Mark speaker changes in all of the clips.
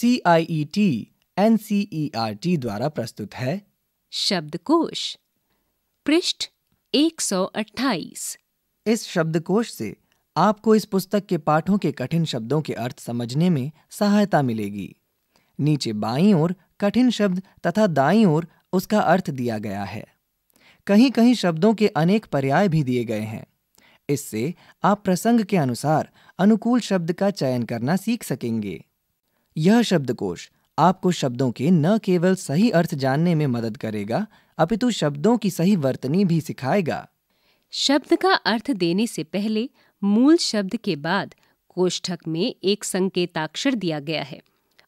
Speaker 1: C I E T N C E R T द्वारा प्रस्तुत है।
Speaker 2: शब्दकोश। पृष्ठ 128
Speaker 1: इस शब्दकोश से आपको इस पुस्तक के पाठों के कठिन शब्दों के अर्थ समझने में सहायता मिलेगी। नीचे बाईं ओर कठिन शब्द तथा दाईं ओर उसका अर्थ दिया गया है। कहीं कहीं शब्दों के अनेक पर्याय भी दिए गए हैं। इससे आप प्रसंग के अनुसार अनुकूल शब्द का चयन करना सीख सकेंगे। यह शब्दकोश आपको शब्दों के न केवल सही अर्थ जानने में मदद करेगा, अपितु शब्दों की सही वर्तनी भी सिखाएगा।
Speaker 2: शब्द का अर्थ देने से पहले मूल शब्द के बाद कोष्ठक में एक संकेताक्षर दिया गया है।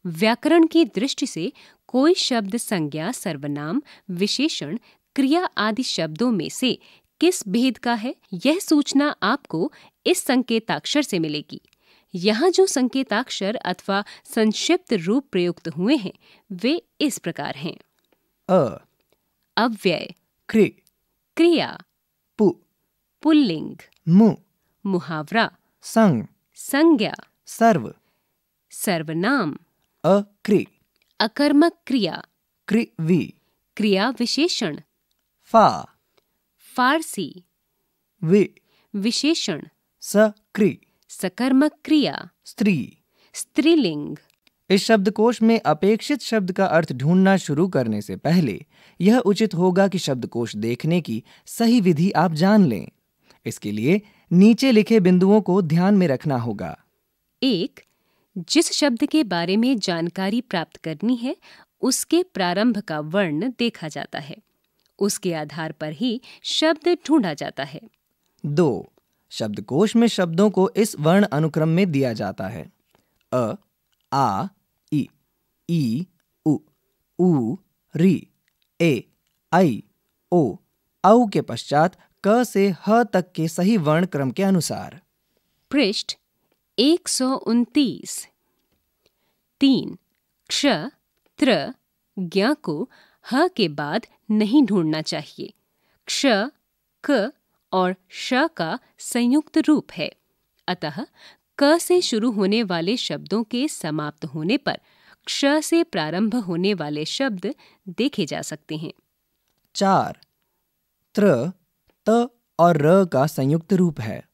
Speaker 2: व्याकरण की दृष्टि से कोई शब्द संज्ञा, सर्वनाम, विशेषण, क्रिया आदि शब्दों में से किस भेद का है, यह सूचना आपको इस संकेताक्षर से मिलेगी। यहाँ जो संकेताक्षर अथवा संक्षिप्त रूप प्रयुक्त हुए हैं वे इस प्रकार हैं।
Speaker 1: अ।
Speaker 2: अव्यय।
Speaker 1: क्रि।
Speaker 2: क्रिया।
Speaker 1: पु।
Speaker 2: पुल्लिंग।
Speaker 1: मु।
Speaker 2: मुहावरा।
Speaker 1: संग
Speaker 2: संज्ञा।
Speaker 1: सर्व।
Speaker 2: सर्वनाम।
Speaker 1: अकृ
Speaker 2: अकर्मक क्रिया
Speaker 1: कृ वि।
Speaker 2: क्रिया विशेषण।
Speaker 1: फा।
Speaker 2: फारसी।
Speaker 1: वि।
Speaker 2: विशेषण।
Speaker 1: स। कृ
Speaker 2: सकर्मक क्रिया
Speaker 1: स्त्री।
Speaker 2: स्त्रीलिंग।
Speaker 1: इस शब्दकोश में अपेक्षित शब्द का अर्थ ढूंढना शुरू करने से पहले यह उचित होगा कि शब्दकोश देखने की सही विधि आप जान लें। इसके लिए नीचे लिखे बिंदुओं को ध्यान में रखना होगा।
Speaker 2: एक जिस शब्द के बारे में जानकारी प्राप्त करनी है उसके प्रारंभ का वर्ण देखा जाता है। उसके आधार पर ही शब्द ढूंढा जाता है।
Speaker 1: दो शब्दकोश में शब्दों को इस वर्ण अनुक्रम में दिया जाता है। अ, आ, इ, ई, उ ऊ री, ए, आई, ओ, औ के पश्चात क से ह तक के सही वर्ण क्रम के अनुसार।
Speaker 2: पृष्ठ एक सौ उनतीस। तीन, क्ष, त्र, ज्ञ को ह के बाद नहीं ढूंढना चाहिए। क्ष, क और श का संयुक्त रूप है। अतः क से शुरू होने वाले शब्दों के समाप्त होने पर क्ष से प्रारंभ होने वाले शब्द देखे जा सकते हैं।
Speaker 1: चार। त्र, त और र का संयुक्त रूप है।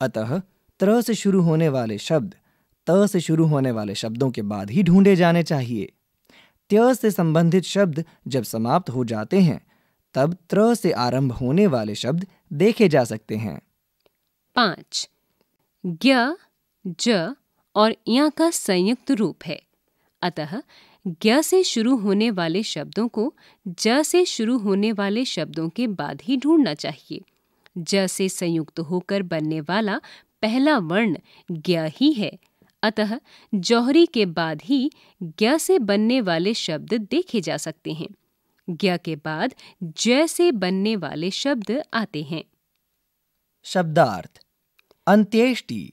Speaker 1: अतः त्र से शुरू होने वाले शब्द त से शुरू होने वाले शब्दों के बाद ही ढूंढे जाने चाहिए। त्य से संबंधित शब्द जब समाप्त हो जाते हैं, तब त्र से आरंभ होने वाले शब्द देखे जा सकते हैं।
Speaker 2: पाँच। ज्ञ, ज और य का संयुक्त रूप है। अतः, ज्ञ से शुरू होने वाले शब्दों को ज से शुरू होने वाले शब्दों के बाद ही ढूंढना चाहिए। ज से संयुक्त होकर बनने वाला पहला वर्ण ज्ञ ही है। अतः, जौहरी के बाद ही ज्ञ से बनने वाले शब्द देखे जा सकते हैं। ज्ञ के बाद जय से बनने वाले शब्द आते हैं।
Speaker 1: शब्दार्थ अंत्येष्टि।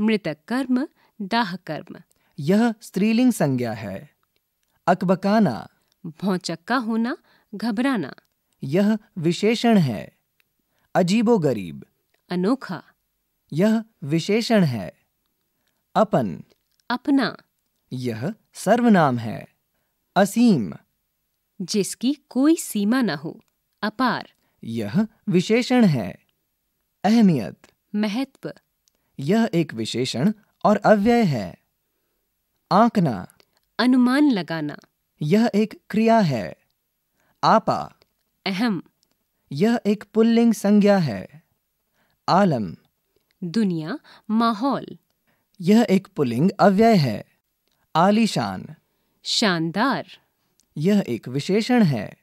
Speaker 2: मृतक कर्म दाह कर्म।
Speaker 1: यह स्त्रीलिंग संज्ञा है। अकबकाना।
Speaker 2: भौचक्का होना घबराना।
Speaker 1: यह विशेषण है। अजीबो गरीब
Speaker 2: अनोखा।
Speaker 1: यह विशेषण है। अपन।
Speaker 2: अपना।
Speaker 1: यह सर्वनाम है। असीम।
Speaker 2: जिसकी कोई सीमा न हो अपार।
Speaker 1: यह विशेषण है। अहमियत।
Speaker 2: महत्व।
Speaker 1: यह एक विशेषण और अव्यय है। आंकना।
Speaker 2: अनुमान लगाना।
Speaker 1: यह एक क्रिया है। आपा।
Speaker 2: अहम।
Speaker 1: यह एक पुल्लिंग संज्ञा है। आलम।
Speaker 2: दुनिया माहौल।
Speaker 1: यह एक पुल्लिंग अव्यय है। आलीशान।
Speaker 2: शानदार।
Speaker 1: यह एक विशेषण है।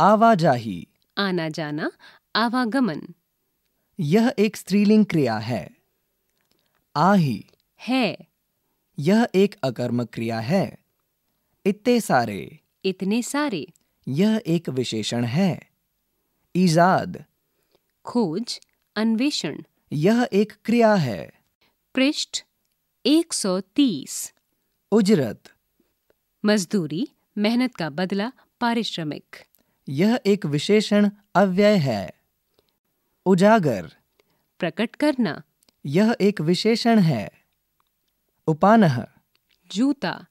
Speaker 1: आवाजाही।
Speaker 2: आना जाना आवागमन।
Speaker 1: यह एक स्त्रीलिंग क्रिया है। आही।
Speaker 2: है।
Speaker 1: यह एक अकर्मक क्रिया है। इतने सारे।
Speaker 2: इतने सारे।
Speaker 1: यह एक विशेषण है। ईजाद।
Speaker 2: खोज अन्वेषण।
Speaker 1: यह एक क्रिया है।
Speaker 2: पृष्ठ 130
Speaker 1: उजरत।
Speaker 2: मजदूरी मेहनत का बदला पारिश्रमिक।
Speaker 1: यह एक विशेषण अव्यय है। उजागर।
Speaker 2: प्रकट करना।
Speaker 1: यह एक विशेषण है। उपानह।
Speaker 2: जूता।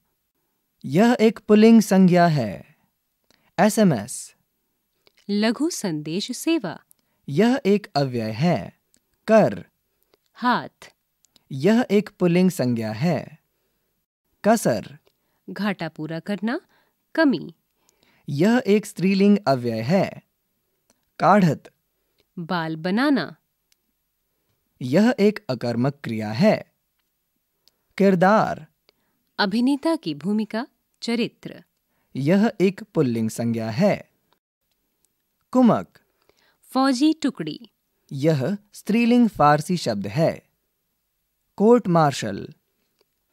Speaker 1: यह एक पुलिंग संज्ञा है। एसएमएस।
Speaker 2: लघु संदेश सेवा।
Speaker 1: यह एक अव्यय है। कर।
Speaker 2: हाथ।
Speaker 1: यह एक पुलिंग संज्ञा है। कसर।
Speaker 2: घाटा पूरा करना। कमी।
Speaker 1: यह एक स्त्रीलिंग अव्यय है। काढ़त।
Speaker 2: बाल बनाना।
Speaker 1: यह एक अकर्मक क्रिया है। किरदार।
Speaker 2: अभिनेता की भूमिका चरित्र।
Speaker 1: यह एक पुल्लिंग संज्ञा है। कुमक।
Speaker 2: फौजी टुकड़ी।
Speaker 1: यह स्त्रीलिंग फारसी शब्द है। Court martial.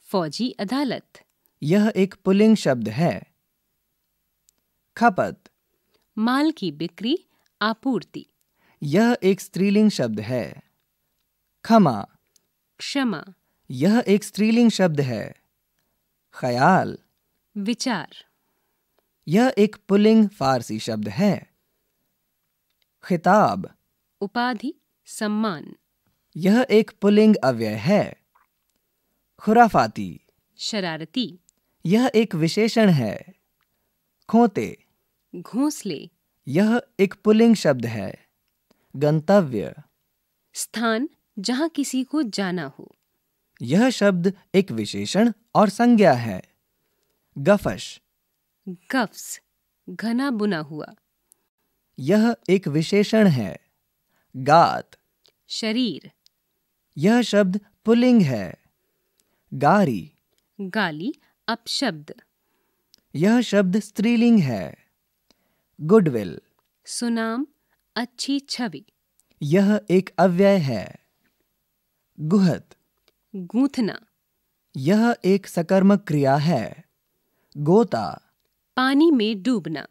Speaker 2: फौजी अदालत।
Speaker 1: यह एक पुल्लिंग शब्द है। खपत।
Speaker 2: माल की बिक्री आपूर्ति।
Speaker 1: यह एक स्त्रीलिंग शब्द है। खमा।
Speaker 2: क्षमा।
Speaker 1: यह एक स्त्रीलिंग शब्द है। ख्याल।
Speaker 2: विचार।
Speaker 1: यह एक पुलिंग फारसी शब्द है। खिताब।
Speaker 2: उपाधि सम्मान।
Speaker 1: यह एक पुलिंग अव्यय है। खुराफाती।
Speaker 2: शरारती।
Speaker 1: यह एक विशेषण है। खोते।
Speaker 2: घोंसले
Speaker 1: यह एक पुलिंग शब्द है। गंतव्य।
Speaker 2: स्थान जहाँ किसी को जाना हो।
Speaker 1: यह शब्द एक विशेषण और संज्ञा है। गफश।
Speaker 2: गफ्स घना बुना हुआ।
Speaker 1: यह एक विशेषण है। गात।
Speaker 2: शरीर।
Speaker 1: यह शब्द पुलिंग है। गारी।
Speaker 2: गाली अपशब्द।
Speaker 1: यह शब्द स्त्रीलिंग है। गुडविल।
Speaker 2: सुनाम अच्छी छवि।
Speaker 1: यह एक अव्यय है। गुहत
Speaker 2: गूंथना।
Speaker 1: यह एक सकर्मक क्रिया है। गोता।
Speaker 2: पानी में डूबना।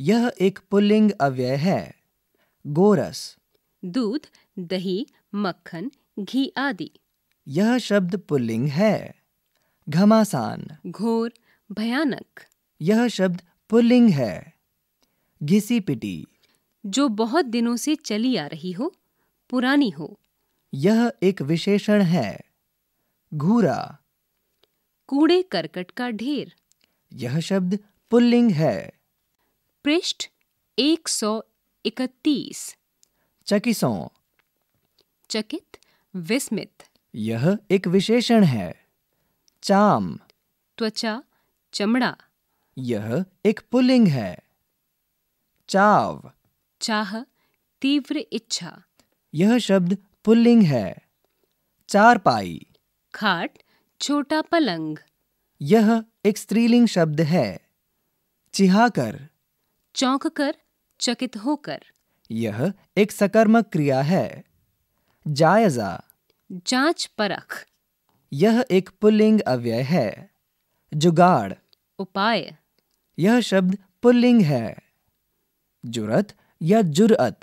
Speaker 1: यह एक पुल्लिंग अव्यय है। गोरस।
Speaker 2: दूध दही मक्खन घी आदि।
Speaker 1: यह शब्द पुल्लिंग है। घमासान।
Speaker 2: घोर भयानक।
Speaker 1: यह शब्द पुल्लिंग है। घिसी पिटी।
Speaker 2: जो बहुत दिनों से चली आ रही हो पुरानी हो।
Speaker 1: यह एक विशेषण है। घूरा।
Speaker 2: कूड़े करकट का ढेर।
Speaker 1: यह शब्द पुल्लिंग है।
Speaker 2: पृष्ठ 131
Speaker 1: चकिसों।
Speaker 2: चकित विस्मित।
Speaker 1: यह एक विशेषण है। चाम।
Speaker 2: त्वचा चमड़ा।
Speaker 1: यह एक पुल्लिंग है। चाव।
Speaker 2: चाह तीव्र इच्छा।
Speaker 1: यह शब्द पुल्लिंग है। चारपाई।
Speaker 2: खाट छोटा पलंग।
Speaker 1: यह एक स्त्रीलिंग शब्द है। चिहाकर।
Speaker 2: चौंक कर चकित होकर।
Speaker 1: यह एक सकर्मक क्रिया है। जायजा।
Speaker 2: जाँच परख।
Speaker 1: यह एक पुल्लिंग अव्यय है। जुगाड़।
Speaker 2: उपाय।
Speaker 1: यह शब्द पुल्लिंग है। जुरत या जुरअत?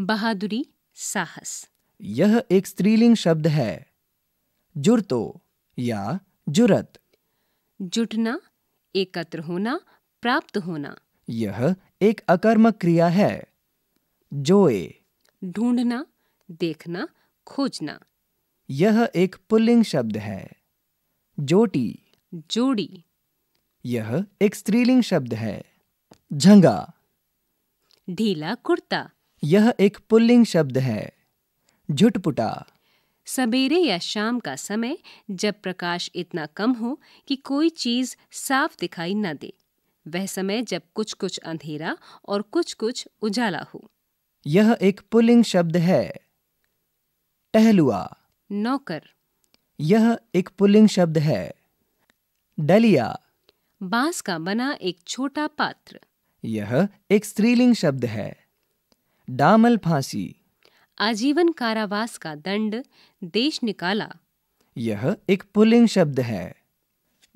Speaker 2: बहादुरी साहस।
Speaker 1: यह एक स्त्रीलिंग शब्द है। जुरतो या जुरत।
Speaker 2: जुटना एकत्र होना प्राप्त होना।
Speaker 1: यह एक अकर्मक क्रिया है। जोए।
Speaker 2: ढूंढना देखना खोजना।
Speaker 1: यह एक पुल्लिंग शब्द है। जोटी।
Speaker 2: जोड़ी।
Speaker 1: यह एक स्त्रीलिंग शब्द है। झंगा।
Speaker 2: ढीला कुर्ता।
Speaker 1: यह एक पुल्लिंग शब्द है। झुटपुटा।
Speaker 2: सवेरे या शाम का समय जब प्रकाश इतना कम हो कि कोई चीज़ साफ़ दिखाई न दे वह समय जब कुछ कुछ अंधेरा और कुछ कुछ उजाला हो।
Speaker 1: यह एक पुल्लिंग शब्द है। टहलुआ।
Speaker 2: नौकर।
Speaker 1: यह एक पुल्लिंग शब्द है। डलिया।
Speaker 2: बाँस का बना एक छोटा पात्र।
Speaker 1: यह एक स्त्रीलिंग शब्द है। डामल फांसी।
Speaker 2: आजीवन कारावास का दंड देश निकाला।
Speaker 1: यह एक पुलिंग शब्द है।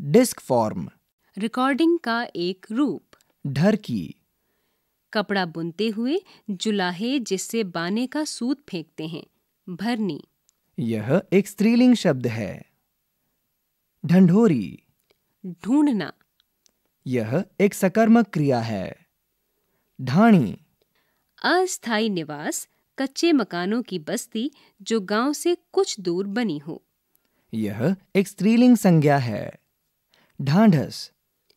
Speaker 1: Disc form.
Speaker 2: रिकॉर्डिंग का एक रूप।
Speaker 1: ढरकी
Speaker 2: कपड़ा बुनते हुए जुलाहे जिससे बाने का सूत फेंकते हैं। भरनी।
Speaker 1: यह एक स्त्रीलिंग शब्द है। ढंढोरी।
Speaker 2: ढूंढना।
Speaker 1: यह एक सकर्मक क्रिया है। ढाणी।
Speaker 2: अस्थायी निवास कच्चे मकानों की बस्ती जो गाँव से कुछ दूर बनी हो।
Speaker 1: यह एक स्त्रीलिंग संज्ञा है। ढांढस।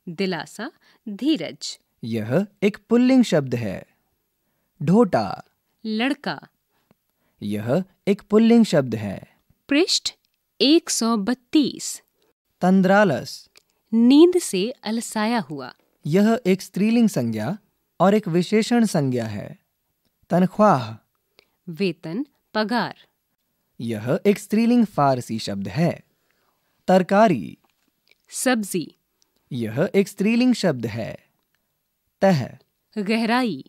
Speaker 2: दिलासा धीरज।
Speaker 1: यह एक पुल्लिंग शब्द है। ढोटा।
Speaker 2: लड़का।
Speaker 1: यह एक पुल्लिंग शब्द है।
Speaker 2: पृष्ठ 132
Speaker 1: तंद्रालस।
Speaker 2: नींद से अलसाया हुआ।
Speaker 1: यह एक स्त्रीलिंग संज्ञा और एक विशेषण संज्ञा है। तनख्वाह।
Speaker 2: वेतन पगार।
Speaker 1: यह एक स्त्रीलिंग फारसी शब्द है। तरकारी।
Speaker 2: सब्ज़ी।
Speaker 1: यह एक स्त्रीलिंग शब्द है। तह।
Speaker 2: गहराई।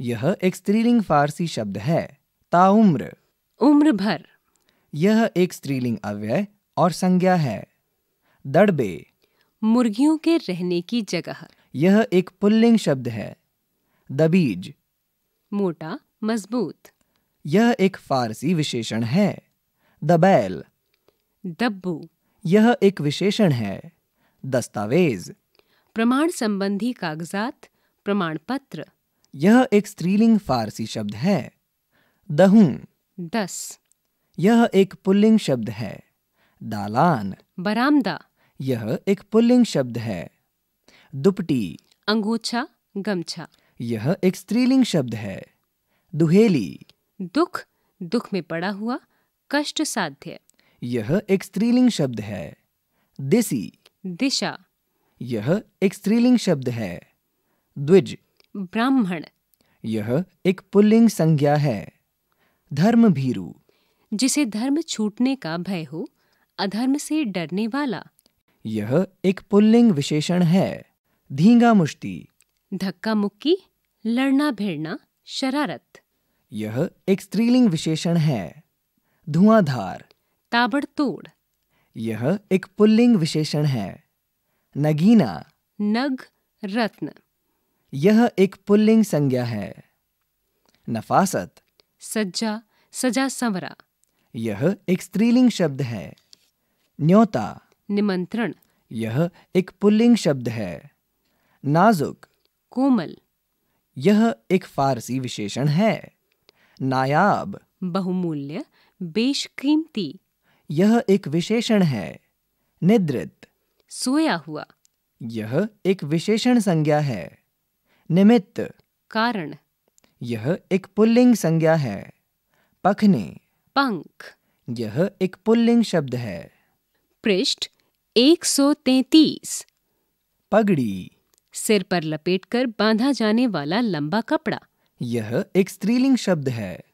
Speaker 1: यह एक स्त्रीलिंग फारसी शब्द है। ताउम्र।
Speaker 2: उम्र भर
Speaker 1: यह एक स्त्रीलिंग अव्यय और संज्ञा है। दड़बे।
Speaker 2: मुर्गियों के रहने की जगह।
Speaker 1: यह एक पुल्लिंग शब्द है। दबीज।
Speaker 2: मोटा मज़बूत।
Speaker 1: यह एक फारसी विशेषण है। दबैल।
Speaker 2: दब्बू।
Speaker 1: यह एक विशेषण है। दस्तावेज़।
Speaker 2: प्रमाण संबंधी कागजात प्रमाण पत्र
Speaker 1: यह एक स्त्रीलिंग फारसी शब्द है। दहूं।
Speaker 2: दस।
Speaker 1: यह एक पुल्लिंग शब्द है। दालान।
Speaker 2: बरामदा।
Speaker 1: यह एक पुल्लिंग शब्द है। दुपटी।
Speaker 2: अंगोछा गमछा।
Speaker 1: यह एक स्त्रीलिंग शब्द है। दुहेली।
Speaker 2: दुख दुख में पड़ा हुआ कष्ट साध्य।
Speaker 1: यह एक स्त्रीलिंग शब्द है। देसी।
Speaker 2: दिशा।
Speaker 1: यह एक स्त्रीलिंग शब्द है। द्विज।
Speaker 2: ब्राह्मण।
Speaker 1: यह एक पुल्लिंग संज्ञा है। धर्म भीरु
Speaker 2: जिसे धर्म छूटने का भय हो अधर्म से डरने वाला
Speaker 1: यह एक पुल्लिंग विशेषण है। धींगा मुश्ती।
Speaker 2: धक्का मुक्की लड़ना भिड़ना शरारत।
Speaker 1: यह एक स्त्रीलिंग विशेषण है। धुआंधार।
Speaker 2: ताबड़तोड़।
Speaker 1: यह एक पुल्लिंग विशेषण है। नगीना।
Speaker 2: नग रत्न।
Speaker 1: यह एक पुल्लिंग संज्ञा है। नफासत।
Speaker 2: सज्जा सजा संवरा
Speaker 1: यह एक स्त्रीलिंग शब्द है। न्योता।
Speaker 2: निमंत्रण।
Speaker 1: यह एक पुल्लिंग शब्द है। नाजुक।
Speaker 2: कोमल।
Speaker 1: यह एक फारसी विशेषण है। नायाब।
Speaker 2: बहुमूल्य। बेशकीमती।
Speaker 1: यह एक विशेषण है। निद्रित।
Speaker 2: सोया हुआ।
Speaker 1: यह एक विशेषण संज्ञा है। निमित्त।
Speaker 2: कारण।
Speaker 1: यह एक पुल्लिंग संज्ञा है। पखने।
Speaker 2: पंख।
Speaker 1: यह एक पुल्लिंग शब्द है।
Speaker 2: पृष्ठ। 133
Speaker 1: पगड़ी।
Speaker 2: सिर पर लपेटकर बांधा जाने वाला लंबा कपड़ा।
Speaker 1: यह एक स्त्रीलिंग शब्द है।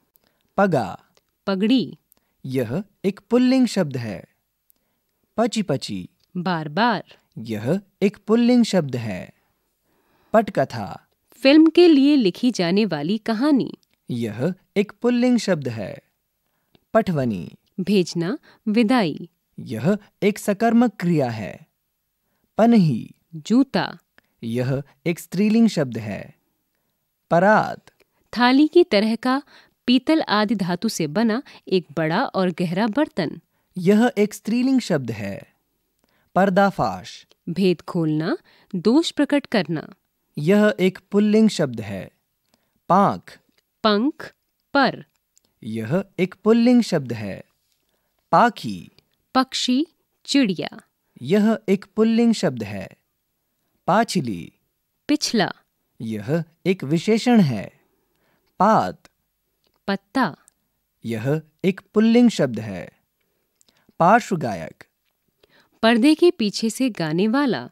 Speaker 1: पगा।
Speaker 2: पगड़ी।
Speaker 1: यह एक पुल्लिंग शब्द है। पची पची
Speaker 2: बार बार
Speaker 1: यह एक पुल्लिंग शब्द है। पटकथा।
Speaker 2: फ़िल्म के लिए लिखी जाने वाली कहानी।
Speaker 1: यह एक पुल्लिंग शब्द है। पटवनी
Speaker 2: भेजना विदाई।
Speaker 1: यह एक सकर्मक क्रिया है। पनही।
Speaker 2: जूता।
Speaker 1: यह एक स्त्रीलिंग शब्द है। परात।
Speaker 2: थाली की तरह का पीतल आदि धातु से बना एक बड़ा और गहरा बर्तन।
Speaker 1: यह एक स्त्रीलिंग शब्द है। पर्दाफाश।
Speaker 2: भेद खोलना दोष प्रकट करना।
Speaker 1: यह एक पुल्लिंग शब्द है। पांख।
Speaker 2: पंख पर।
Speaker 1: यह एक पुल्लिंग शब्द है। पाखी।
Speaker 2: पक्षी चिड़िया।
Speaker 1: यह एक पुल्लिंग शब्द है। पाछली।
Speaker 2: पिछला।
Speaker 1: यह एक विशेषण है। पात।
Speaker 2: पत्ता।
Speaker 1: यह एक पुल्लिंग शब्द है। पार्श्व गायक
Speaker 2: पर्दे के पीछे से गाने वाला।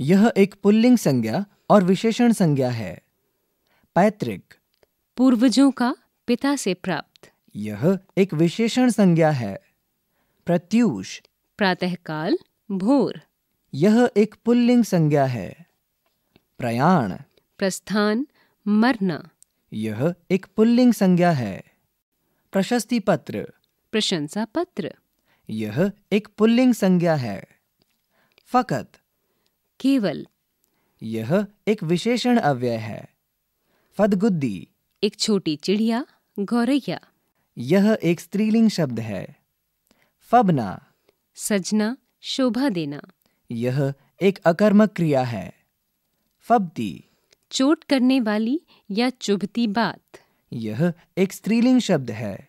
Speaker 1: यह एक पुल्लिंग संज्ञा और विशेषण संज्ञा है। पैतृक।
Speaker 2: पूर्वजों का पिता से प्राप्त।
Speaker 1: यह एक विशेषण संज्ञा है। प्रत्यूष।
Speaker 2: प्रातःकाल भोर।
Speaker 1: यह एक पुल्लिंग संज्ञा है। प्रयाण।
Speaker 2: प्रस्थान मरना।
Speaker 1: यह एक पुल्लिंग संज्ञा है। प्रशस्ति पत्र।
Speaker 2: प्रशंसा पत्र।
Speaker 1: यह एक पुल्लिंग संज्ञा है। फकत।
Speaker 2: केवल।
Speaker 1: यह एक विशेषण अव्यय है। फदगुद्दी।
Speaker 2: एक छोटी चिड़िया गौरैया।
Speaker 1: यह एक स्त्रीलिंग शब्द है। फबना।
Speaker 2: सजना शोभा देना।
Speaker 1: यह एक अकर्मक क्रिया है। फबती
Speaker 2: चोट करने वाली या चुभती बात।
Speaker 1: यह एक स्त्रीलिंग शब्द है।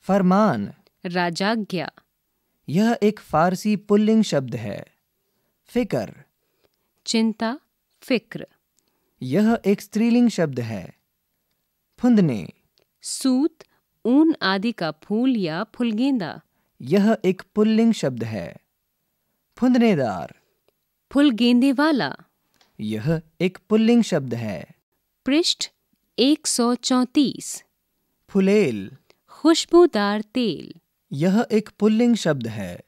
Speaker 1: फरमान।
Speaker 2: राजाज्ञा।
Speaker 1: यह एक फारसी पुल्लिंग शब्द है। फिकर।
Speaker 2: चिंता फ़िक्र।
Speaker 1: यह एक स्त्रीलिंग शब्द है। फुंदने।
Speaker 2: सूत ऊन आदि का फूल या फुलगेंदा।
Speaker 1: यह एक पुल्लिंग शब्द है। फुंदनेदार।
Speaker 2: फुलगेंदे वाला
Speaker 1: यह एक पुल्लिंग शब्द है।
Speaker 2: पृष्ठ 134
Speaker 1: फुलेल।
Speaker 2: खुशबूदार तेल।
Speaker 1: यह एक पुल्लिंग शब्द है।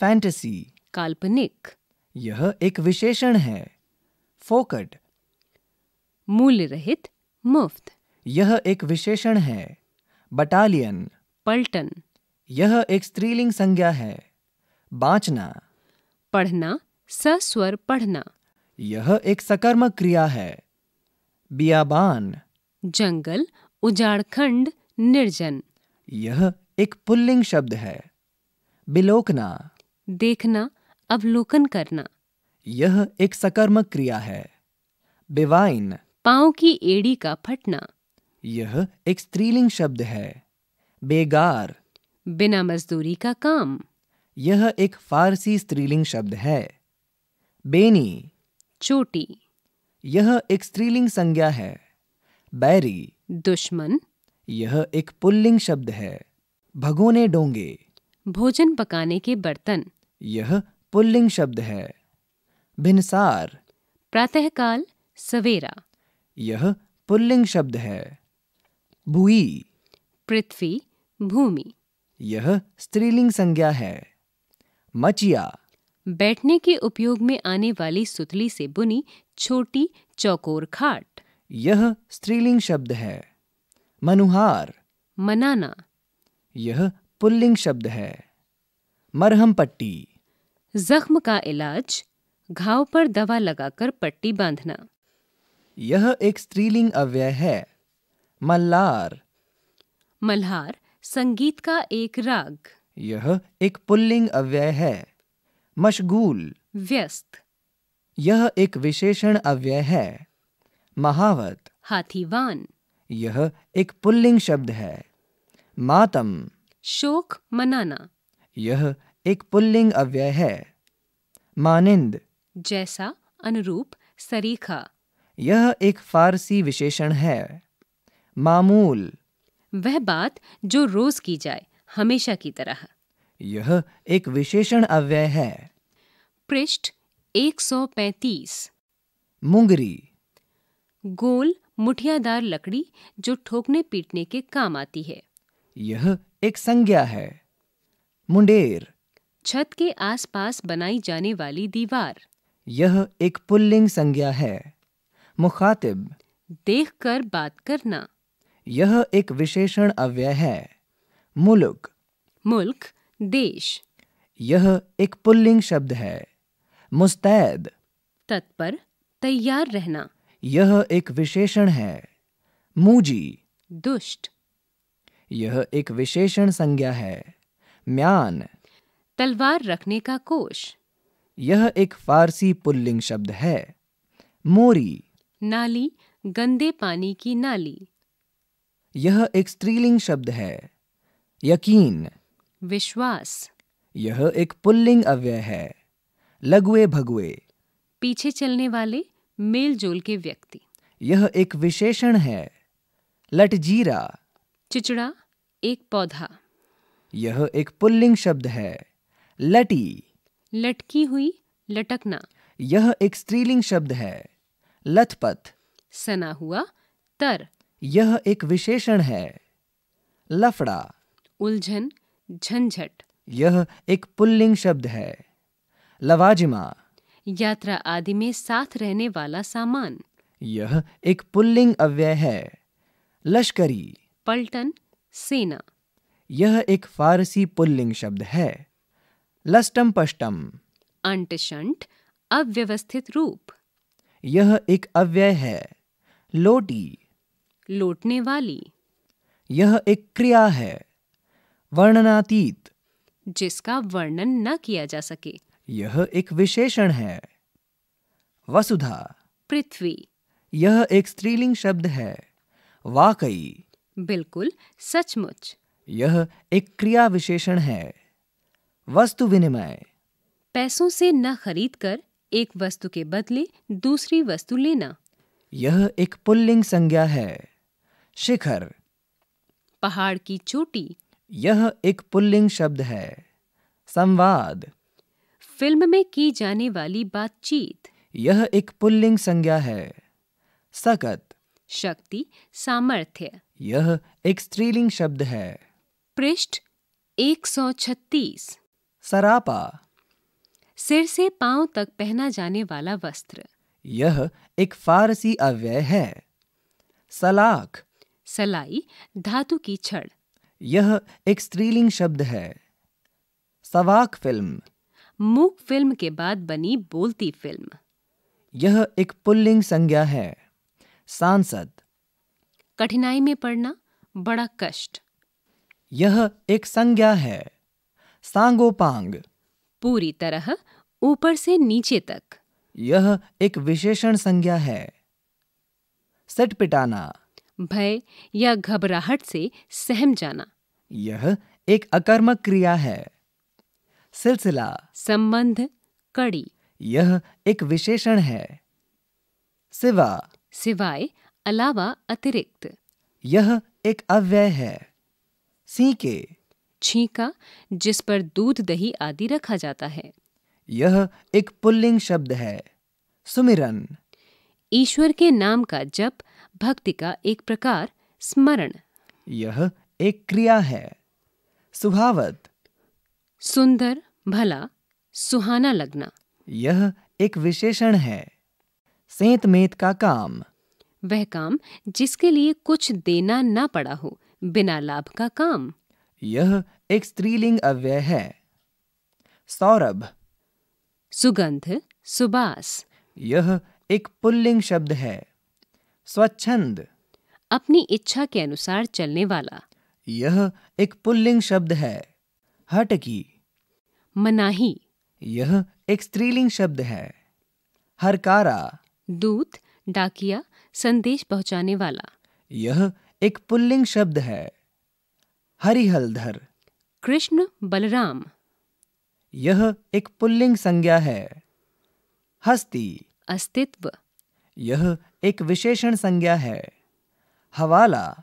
Speaker 1: फैंटेसी।
Speaker 2: काल्पनिक।
Speaker 1: यह एक विशेषण है। फोकट।
Speaker 2: मूल्य रहित मुफ़्त।
Speaker 1: यह एक विशेषण है। बटालियन।
Speaker 2: पलटन।
Speaker 1: यह एक स्त्रीलिंग संज्ञा है। बाँचना।
Speaker 2: पढ़ना सस्वर पढ़ना।
Speaker 1: यह एक सकर्मक क्रिया है। बियाबान।
Speaker 2: जंगल उजाड़खंड निर्जन।
Speaker 1: यह एक पुल्लिंग शब्द है। बिलोकना।
Speaker 2: देखना अवलोकन करना।
Speaker 1: यह एक सकर्मक क्रिया है। बिवाइन।
Speaker 2: पाँव की एड़ी का फटना।
Speaker 1: यह एक स्त्रीलिंग शब्द है। बेगार।
Speaker 2: बिना मजदूरी का काम।
Speaker 1: यह एक फारसी स्त्रीलिंग शब्द है। बेनी।
Speaker 2: चोटी।
Speaker 1: यह एक स्त्रीलिंग संज्ञा है। बैरी।
Speaker 2: दुश्मन।
Speaker 1: यह एक पुल्लिंग शब्द है। भगोने डोंगे।
Speaker 2: भोजन पकाने के बर्तन।
Speaker 1: यह पुल्लिंग शब्द है। भिनसार।
Speaker 2: प्रातःकाल सवेरा।
Speaker 1: यह पुल्लिंग शब्द है। भूई।
Speaker 2: पृथ्वी भूमि।
Speaker 1: यह स्त्रीलिंग संज्ञा है। मचिया।
Speaker 2: बैठने के उपयोग में आने वाली सुतली से बुनी छोटी चौकोर खाट।
Speaker 1: यह स्त्रीलिंग शब्द है। मनुहार।
Speaker 2: मनाना।
Speaker 1: यह पुल्लिंग शब्द है। मरहम पट्टी।
Speaker 2: जख्म का इलाज। घाव पर दवा लगाकर पट्टी बांधना।
Speaker 1: यह एक स्त्रीलिंग अव्यय है। मल्लार।
Speaker 2: मल्हार। संगीत का एक राग।
Speaker 1: यह एक पुल्लिंग अव्यय है। मशगूल।
Speaker 2: व्यस्त।
Speaker 1: यह एक विशेषण अव्यय है। महावत।
Speaker 2: हाथीवान।
Speaker 1: यह एक पुल्लिंग शब्द है। मातम।
Speaker 2: शोक मनाना।
Speaker 1: यह एक पुल्लिंग अव्यय है। मानिंद।
Speaker 2: जैसा अनुरूप सरीखा।
Speaker 1: यह एक फारसी विशेषण है। मामूल।
Speaker 2: वह बात जो रोज की जाए हमेशा की तरह।
Speaker 1: यह एक विशेषण अव्यय है।
Speaker 2: पृष्ठ 135
Speaker 1: मुंगरी।
Speaker 2: गोल मुठियादार लकड़ी जो ठोकने पीटने के काम आती है।
Speaker 1: यह एक संज्ञा है। मुंडेर।
Speaker 2: छत के आसपास बनाई जाने वाली दीवार।
Speaker 1: यह एक पुल्लिंग संज्ञा है। मुखातिब।
Speaker 2: देखकर बात करना।
Speaker 1: यह एक विशेषण अव्यय है। मुल्क।
Speaker 2: मुल्क देश।
Speaker 1: यह एक पुल्लिंग शब्द है। मुस्तैद।
Speaker 2: तत्पर तैयार रहना।
Speaker 1: यह एक विशेषण है। मूजी।
Speaker 2: दुष्ट।
Speaker 1: यह एक विशेषण संज्ञा है। म्यान।
Speaker 2: तलवार रखने का कोश।
Speaker 1: यह एक फारसी पुल्लिंग शब्द है। मोरी।
Speaker 2: नाली गंदे पानी की नाली।
Speaker 1: यह एक स्त्रीलिंग शब्द है। यकीन।
Speaker 2: विश्वास।
Speaker 1: यह एक पुल्लिंग अव्यय है। लघुए भगुए
Speaker 2: पीछे चलने वाले मेलजोल के व्यक्ति।
Speaker 1: यह एक विशेषण है। लटजीरा।
Speaker 2: चिचड़ा एक पौधा।
Speaker 1: यह एक पुल्लिंग शब्द है। लटी।
Speaker 2: लटकी हुई लटकना।
Speaker 1: यह एक स्त्रीलिंग शब्द है। लथपथ।
Speaker 2: सना हुआ तर।
Speaker 1: यह एक विशेषण है। लफड़ा।
Speaker 2: उलझन झंझट।
Speaker 1: यह एक पुल्लिंग शब्द है। लवाजिमा।
Speaker 2: यात्रा आदि में साथ रहने वाला सामान।
Speaker 1: यह एक पुल्लिंग अव्यय है। लश्करी।
Speaker 2: पलटन सेना।
Speaker 1: यह एक फारसी पुल्लिंग शब्द है। लस्टम पष्टम
Speaker 2: अंटशंट अव्यवस्थित रूप।
Speaker 1: यह एक अव्यय है। लोटी।
Speaker 2: लौटने वाली।
Speaker 1: यह एक क्रिया है वर्णनातीत।
Speaker 2: जिसका वर्णन न किया जा सके।
Speaker 1: यह एक विशेषण है वसुधा।
Speaker 2: पृथ्वी।
Speaker 1: यह एक स्त्रीलिंग शब्द है वाकई।
Speaker 2: बिल्कुल सचमुच।
Speaker 1: यह एक क्रिया विशेषण है वस्तु विनिमय।
Speaker 2: पैसों से न खरीद कर एक वस्तु के बदले दूसरी वस्तु लेना।
Speaker 1: यह एक पुल्लिंग संज्ञा है शिखर।
Speaker 2: पहाड़ की चोटी।
Speaker 1: यह एक पुल्लिंग शब्द है। संवाद।
Speaker 2: फ़िल्म में की जाने वाली बातचीत।
Speaker 1: यह एक पुल्लिंग संज्ञा है। सकत
Speaker 2: शक्ति सामर्थ्य।
Speaker 1: यह एक स्त्रीलिंग शब्द है।
Speaker 2: पृष्ठ 136
Speaker 1: सरापा।
Speaker 2: सिर से पाँव तक पहना जाने वाला वस्त्र।
Speaker 1: यह एक फारसी अव्यय है। सलाख।
Speaker 2: सलाई धातु की छड़।
Speaker 1: यह एक स्त्रीलिंग शब्द है। सवाक फ़िल्म।
Speaker 2: मूक फ़िल्म के बाद बनी बोलती फ़िल्म।
Speaker 1: यह एक पुल्लिंग संज्ञा है। सांसद।
Speaker 2: कठिनाई में पड़ना बड़ा कष्ट।
Speaker 1: यह एक संज्ञा है। सांगोपांग।
Speaker 2: पूरी तरह ऊपर से नीचे तक।
Speaker 1: यह एक विशेषण संज्ञा है। सटपिटाना
Speaker 2: भय या घबराहट से सहम जाना।
Speaker 1: यह एक अकर्मक क्रिया है। सिलसिला।
Speaker 2: संबंध कड़ी।
Speaker 1: यह एक विशेषण है। सिवा।
Speaker 2: सिवाय अलावा अतिरिक्त।
Speaker 1: यह एक अव्यय है। सीके।
Speaker 2: छींका जिस पर दूध दही आदि रखा जाता है।
Speaker 1: यह एक पुल्लिंग शब्द है। सुमिरन।
Speaker 2: ईश्वर के नाम का जप भक्ति का एक प्रकार स्मरण।
Speaker 1: यह एक क्रिया है। सुहावत।
Speaker 2: सुंदर भला सुहाना लगना।
Speaker 1: यह एक विशेषण है। सेंत मेत का काम।
Speaker 2: वह काम जिसके लिए कुछ देना न पड़ा हो बिना लाभ का काम।
Speaker 1: यह एक स्त्रीलिंग अव्यय है। सौरभ।
Speaker 2: सुगंध सुबास।
Speaker 1: यह एक पुल्लिंग शब्द है। स्वच्छंद।
Speaker 2: अपनी इच्छा के अनुसार चलने वाला।
Speaker 1: यह एक पुल्लिंग शब्द है। हटकी।
Speaker 2: मनाही।
Speaker 1: यह एक स्त्रीलिंग शब्द है। हरकारा।
Speaker 2: दूत डाकिया संदेश पहुँचाने वाला।
Speaker 1: यह एक पुल्लिंग शब्द है। हरिहलधर।
Speaker 2: कृष्ण बलराम।
Speaker 1: यह एक पुल्लिंग संज्ञा है। हस्ती।
Speaker 2: अस्तित्व।
Speaker 1: यह एक विशेषण संज्ञा है। हवाला।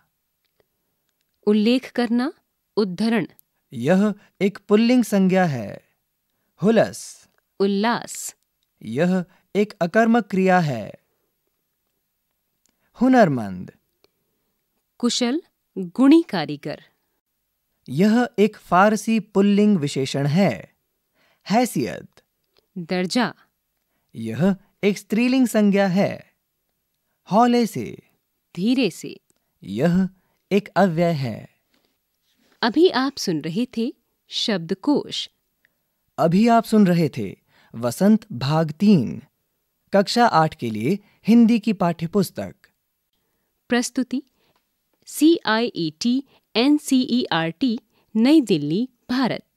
Speaker 2: उल्लेख करना उद्धरण।
Speaker 1: यह एक पुल्लिंग संज्ञा है। हुलस।
Speaker 2: उल्लास।
Speaker 1: यह एक अकर्मक क्रिया है। हुनरमंद।
Speaker 2: कुशल गुणी कारीगर
Speaker 1: यह एक फारसी पुल्लिंग विशेषण है। हैसियत।
Speaker 2: दर्जा।
Speaker 1: यह एक स्त्रीलिंग संज्ञा है। हौले से।
Speaker 2: धीरे से।
Speaker 1: यह एक अव्यय है।
Speaker 2: अभी आप सुन रहे थे शब्दकोश।
Speaker 1: अभी आप सुन रहे थे वसंत भाग तीन कक्षा आठ के लिए हिंदी की पाठ्यपुस्तक।
Speaker 2: प्रस्तुति C I E T N C E R T New Delhi Bharat.